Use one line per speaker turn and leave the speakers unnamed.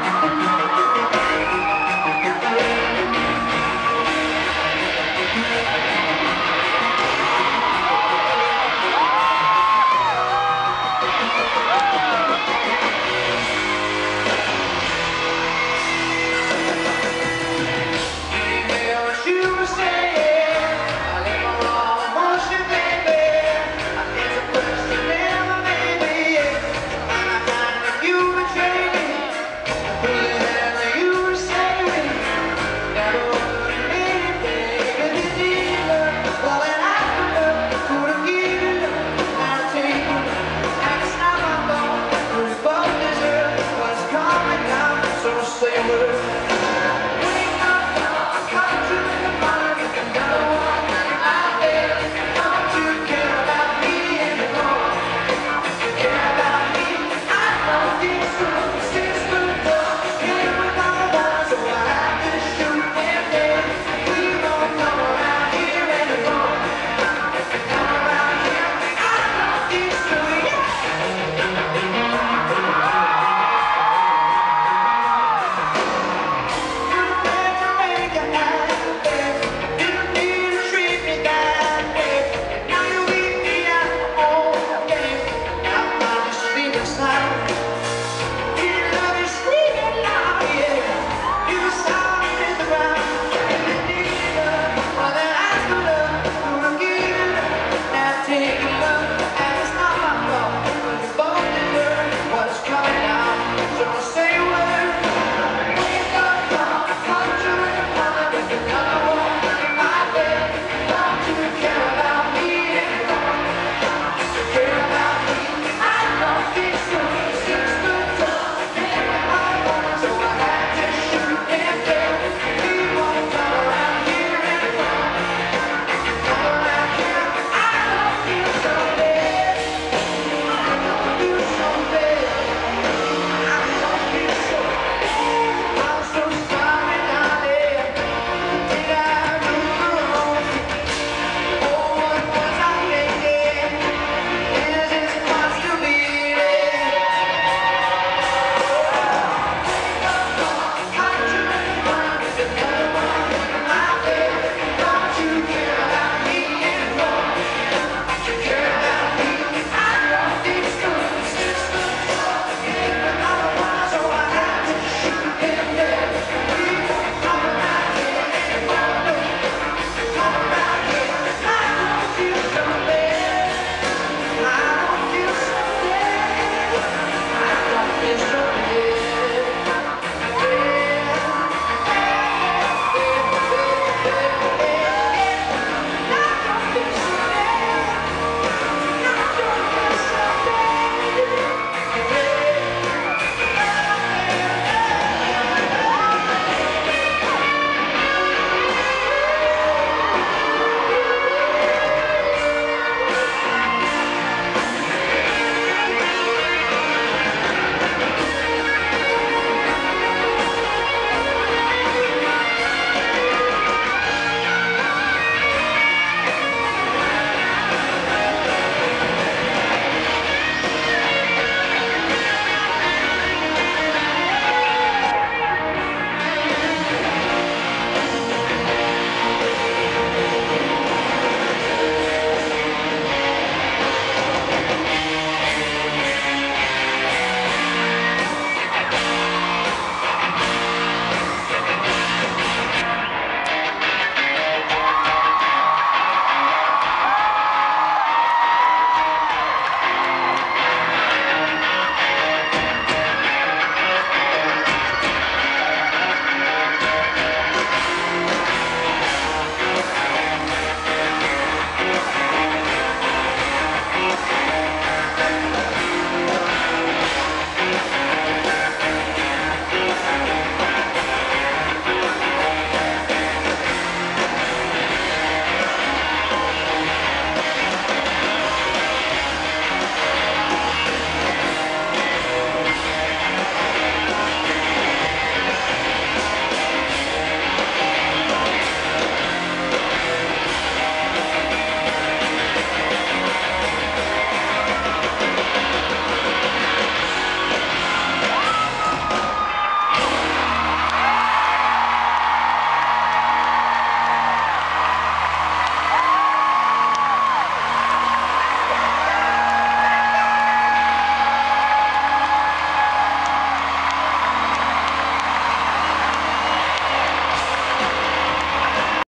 Thank you. same